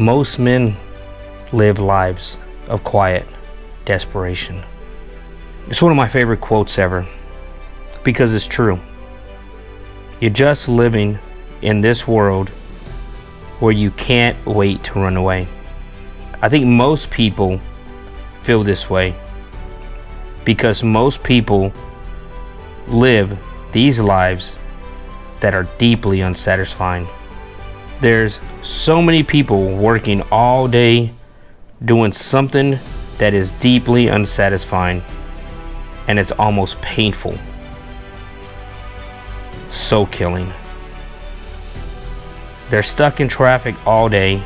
Most men live lives of quiet desperation. It's one of my favorite quotes ever because it's true. You're just living in this world where you can't wait to run away. I think most people feel this way because most people live these lives that are deeply unsatisfying. There's so many people working all day doing something that is deeply unsatisfying and it's almost painful. So killing. They're stuck in traffic all day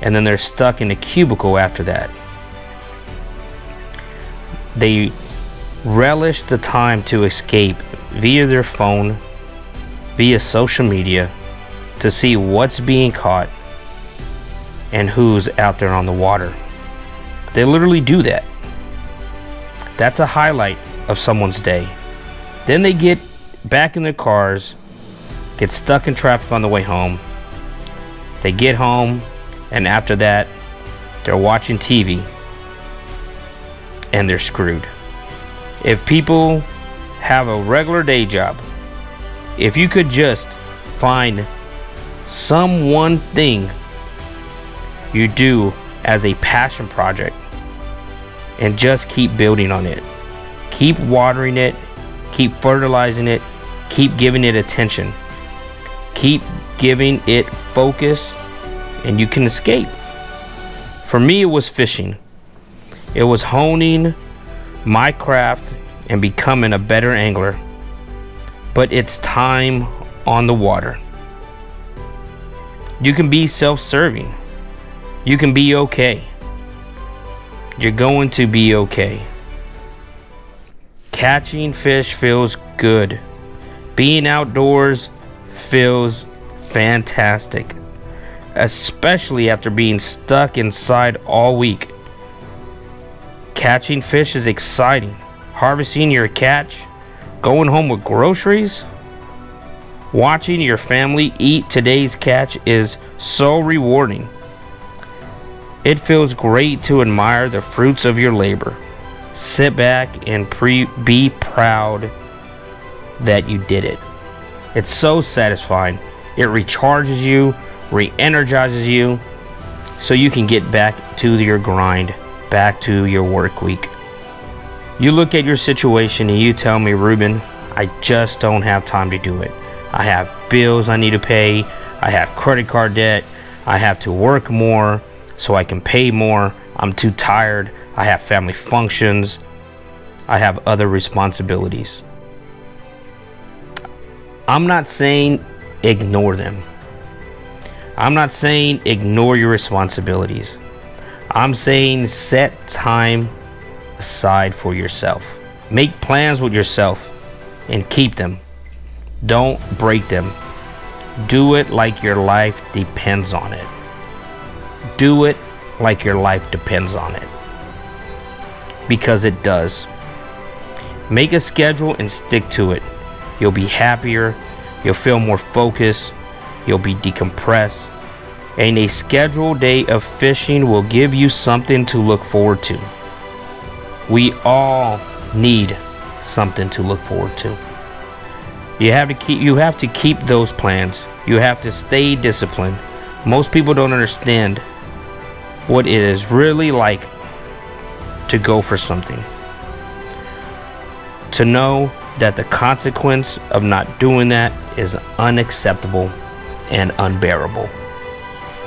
and then they're stuck in a cubicle after that. They relish the time to escape via their phone, via social media, to see what's being caught and who's out there on the water. They literally do that. That's a highlight of someone's day. Then they get back in their cars, get stuck in traffic on the way home. They get home, and after that, they're watching TV and they're screwed. If people have a regular day job, if you could just find some one thing you do as a passion project and just keep building on it. Keep watering it, keep fertilizing it, keep giving it attention. Keep giving it focus and you can escape. For me, it was fishing. It was honing my craft and becoming a better angler. But it's time on the water. You can be self serving. You can be okay. You're going to be okay. Catching fish feels good. Being outdoors feels fantastic. Especially after being stuck inside all week. Catching fish is exciting. Harvesting your catch, going home with groceries, watching your family eat today's catch is so rewarding. It feels great to admire the fruits of your labor. Sit back and pre- be proud that you did it. It's so satisfying. It recharges you, re energizes you, so you can get back to your grind, back to your work week. You look at your situation and you tell me, Ruben, I just don't have time to do it. I have bills I need to pay, I have credit card debt, I have to work more so I can pay more. I'm too tired. I have family functions. I have other responsibilities. I'm not saying ignore them. I'm not saying ignore your responsibilities. I'm saying set time aside for yourself. Make plans with yourself and keep them. Don't break them. Do it like your life depends on it. Do it like your life depends on it. Because it does. Make a schedule and stick to it. You'll be happier, you'll feel more focused, you'll be decompressed, and a scheduled day of fishing will give you something to look forward to. We all need something to look forward to. You have to keep you have to keep those plans. You have to stay disciplined. Most people don't understand what it is really like to go for something. To know that the consequence of not doing that is unacceptable and unbearable.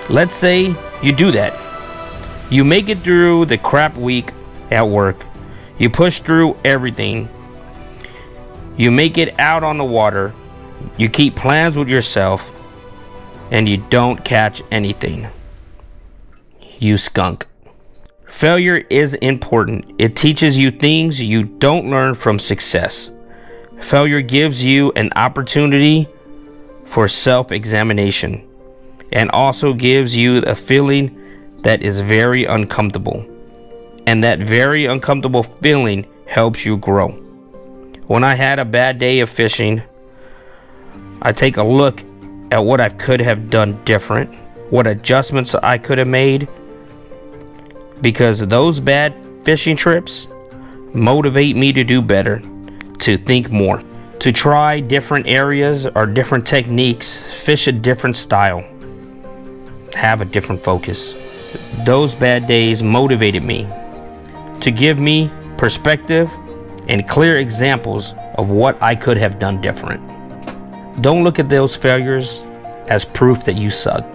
Let's say you do that. You make it through the crap week at work. You push through everything. You make it out on the water. You keep plans with yourself. And you don't catch anything you skunk. Failure is important. It teaches you things you don't learn from success. Failure gives you an opportunity for self examination and also gives you a feeling that is very uncomfortable. And that very uncomfortable feeling helps you grow. When I had a bad day of fishing, I take a look at what I could have done different what adjustments I could have made because those bad fishing trips motivate me to do better, to think more, to try different areas or different techniques, fish a different style, have a different focus. Those bad days motivated me to give me perspective and clear examples of what I could have done different. Don't look at those failures as proof that you suck.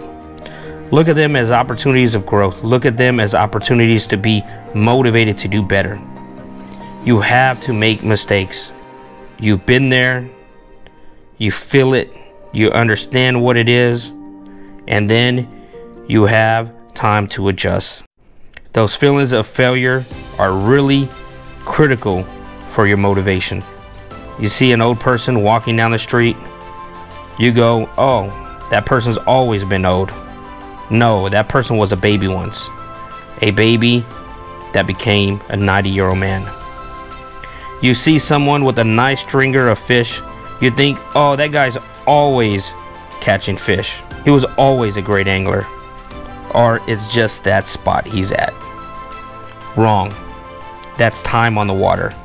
Look at them as opportunities of growth. Look at them as opportunities to be motivated to do better. You have to make mistakes. You've been there, you feel it, you understand what it is, and then you have time to adjust. Those feelings of failure are really critical for your motivation. You see an old person walking down the street, you go, oh, that person's always been old. No, that person was a baby once. A baby that became a 90 year old man. You see someone with a nice stringer of fish, you think, oh, that guy's always catching fish. He was always a great angler. Or it's just that spot he's at. Wrong. That's time on the water.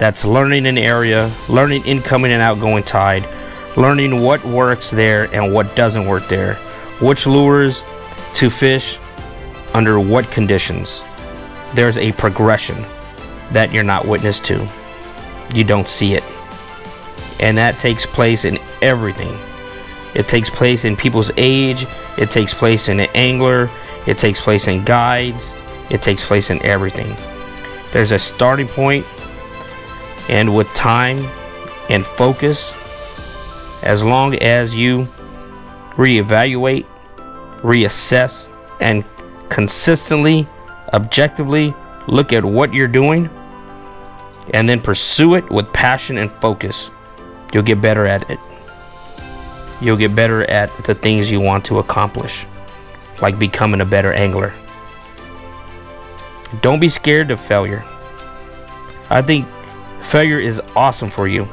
That's learning an area, learning incoming and outgoing tide, learning what works there and what doesn't work there, which lures to fish under what conditions. There's a progression that you're not witness to. You don't see it. And that takes place in everything. It takes place in people's age, it takes place in an angler, it takes place in guides, it takes place in everything. There's a starting point and with time and focus, as long as you reevaluate, reassess, and consistently, objectively look at what you're doing and then pursue it with passion and focus, you'll get better at it. You'll get better at the things you want to accomplish, like becoming a better angler. Don't be scared of failure. I think Failure is awesome for you.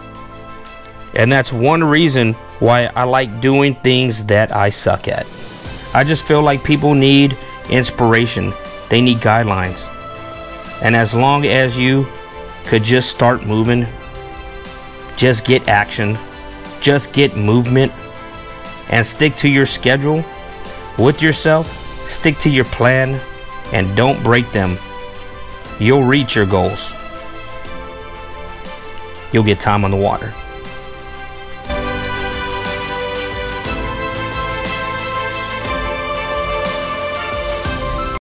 And that's one reason why I like doing things that I suck at. I just feel like people need inspiration, they need guidelines. And as long as you could just start moving, just get action, just get movement, and stick to your schedule with yourself, stick to your plan, and don't break them, you'll reach your goals you'll get time on the water.